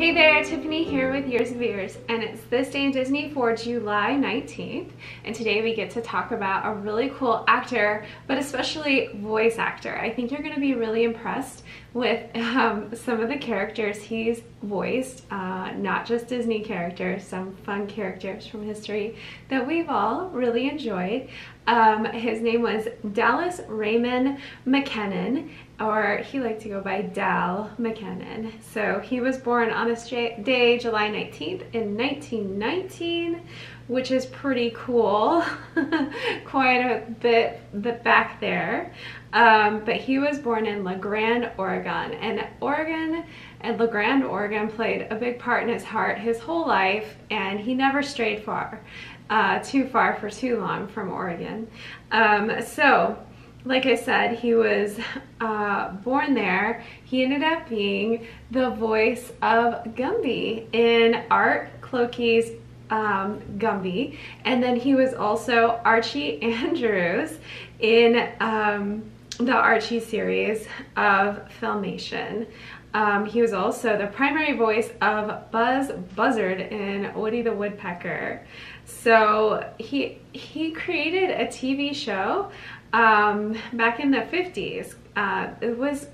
Hey there, Tiffany here with Years of Ears, and it's this day in Disney for July 19th, and today we get to talk about a really cool actor, but especially voice actor. I think you're going to be really impressed with um, some of the characters he's voiced, uh, not just Disney characters, some fun characters from history that we've all really enjoyed. Um, his name was Dallas Raymond McKennon, or he liked to go by Dal McKennon. So he was born on this day, July 19th in 1919, which is pretty cool. Quite a bit back there. Um, but he was born in La Grande, Oregon. And Oregon and La Grande, Oregon played a big part in his heart his whole life, and he never strayed far, uh, too far for too long from Oregon. Um, so like I said, he was uh, born there. He ended up being the voice of Gumby in Art Clokey's um, Gumby. And then he was also Archie Andrews in um, the Archie series of Filmation. Um, he was also the primary voice of Buzz Buzzard in Woody the Woodpecker. So he he created a TV show um, back in the 50s. Uh, it was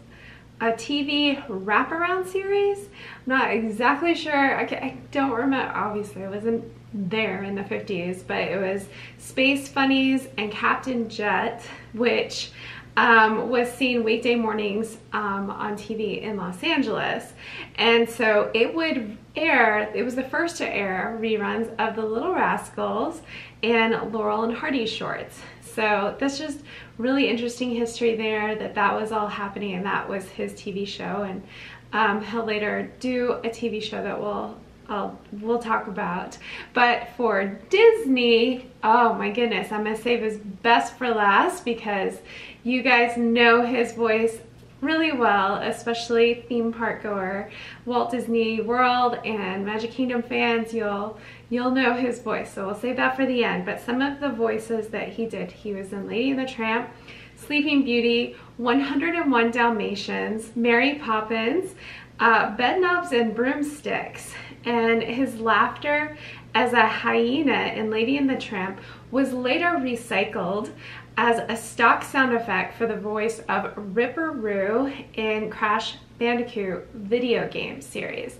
a TV wraparound series. I'm not exactly sure. I, I, don't remember. Obviously, I wasn't there in the 50s, but it was Space Funnies and Captain Jet, which um, was seen weekday mornings um, on TV in Los Angeles. And so it would air, it was the first to air reruns of The Little Rascals and Laurel and Hardy shorts. So that's just really interesting history there that that was all happening and that was his TV show. And um, he'll later do a TV show that we'll I'll, we'll talk about. But for Disney, oh my goodness, I'm gonna save his best for last because you guys know his voice really well, especially theme park goer, Walt Disney World and Magic Kingdom fans, you'll you'll know his voice. So we'll save that for the end. But some of the voices that he did, he was in Lady and the Tramp, Sleeping Beauty, 101 Dalmatians, Mary Poppins, uh, Bedknobs and Broomsticks, and his laughter as a hyena in Lady and the Tramp was later recycled as a stock sound effect for the voice of Ripper Roo in Crash Bandicoot video game series.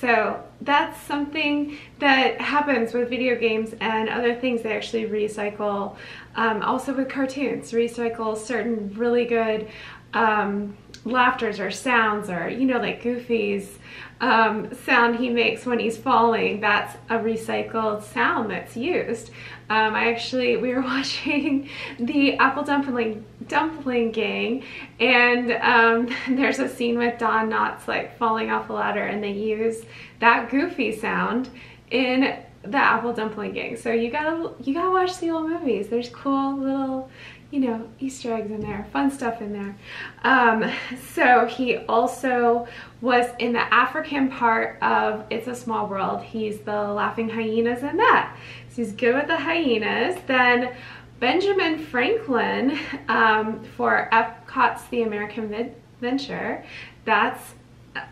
So that's something that happens with video games and other things they actually recycle. Um, also with cartoons, recycle certain really good um, laughters or sounds or, you know, like Goofy's um, sound he makes when he's falling, that's a recycled sound that's used. Um, I actually, we were watching the Apple Dumpling, Dumpling Gang and um, there's a scene with Don Knotts like falling off a ladder and they use that goofy sound in the Apple Dumpling Gang. So you gotta, you gotta watch the old movies. There's cool little you know, Easter eggs in there, fun stuff in there. Um, so he also was in the African part of It's a Small World. He's the laughing hyenas in that. So he's good with the hyenas. Then Benjamin Franklin um, for Epcot's The American Adventure. That's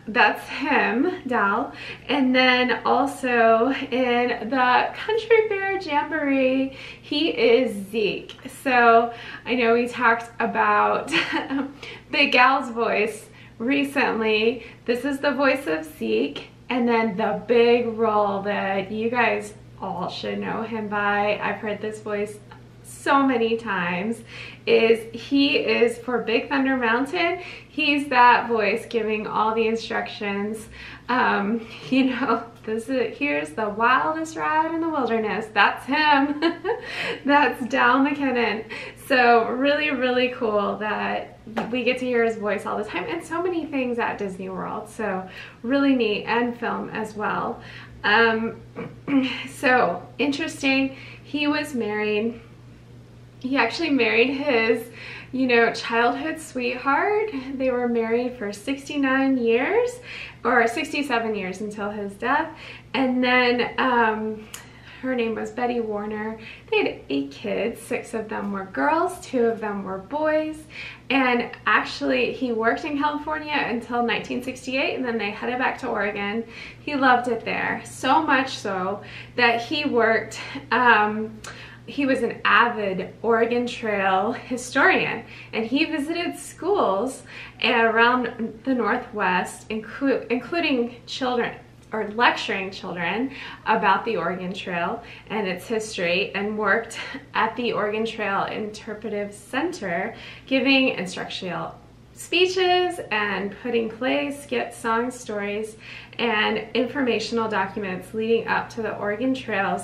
that's him, Dal. And then also in the Country Bear Jamboree, he is Zeke. So I know we talked about Big Al's voice recently. This is the voice of Zeke. And then the big role that you guys all should know him by. I've heard this voice so many times is he is for Big Thunder Mountain. He's that voice giving all the instructions. Um, you know, this is here's the wildest ride in the wilderness. That's him. That's Dal McKennon. So really, really cool that we get to hear his voice all the time and so many things at Disney World. So really neat and film as well. Um, so interesting. He was married he actually married his, you know, childhood sweetheart. They were married for 69 years or 67 years until his death. And then um, Her name was Betty Warner. They had eight kids. Six of them were girls, two of them were boys. And actually, he worked in California until 1968, and then they headed back to Oregon. He loved it there, so much so that he worked. Um, he was an avid Oregon Trail historian and he visited schools around the Northwest, inclu including children or lecturing children about the Oregon Trail and its history and worked at the Oregon Trail Interpretive Center giving instructional speeches and putting plays, skits, songs, stories, and informational documents leading up to the Oregon Trail's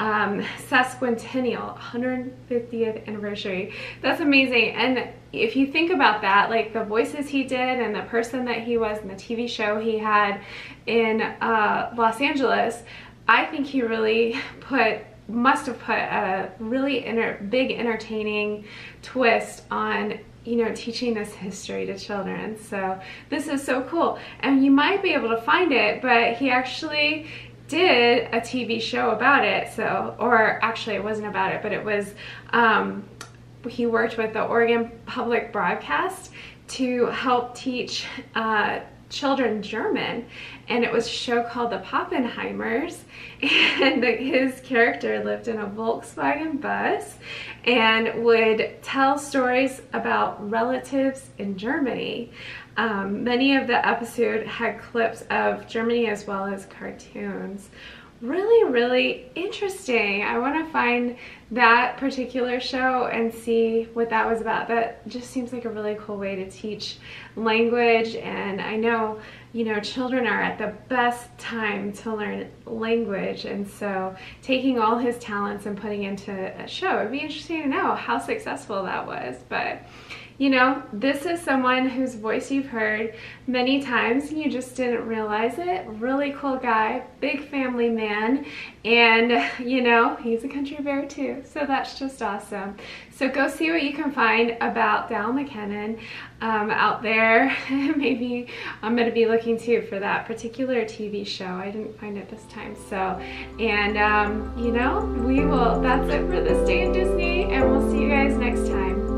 um, sesquicentennial 150th anniversary. That's amazing. And if you think about that, like the voices he did and the person that he was and the TV show he had in uh, Los Angeles, I think he really put must have put a really big entertaining twist on you know, teaching this history to children. So this is so cool. And you might be able to find it, but he actually did a TV show about it. So, or actually it wasn't about it, but it was, um, he worked with the Oregon Public Broadcast to help teach uh, children German and it was a show called The Pappenheimers and his character lived in a Volkswagen bus and would tell stories about relatives in Germany. Um, many of the episode had clips of Germany as well as cartoons really, really interesting. I want to find that particular show and see what that was about. That just seems like a really cool way to teach language and I know you know children are at the best time to learn language and so taking all his talents and putting into a show it'd be interesting to know how successful that was but you know, this is someone whose voice you've heard many times and you just didn't realize it. Really cool guy, big family man, and you know, he's a country bear too, so that's just awesome. So go see what you can find about Dal McKennon um, out there. Maybe I'm to be looking too for that particular TV show. I didn't find it this time. So, and um, you know, we will, that's it for this day in Disney, and we'll see you guys next time.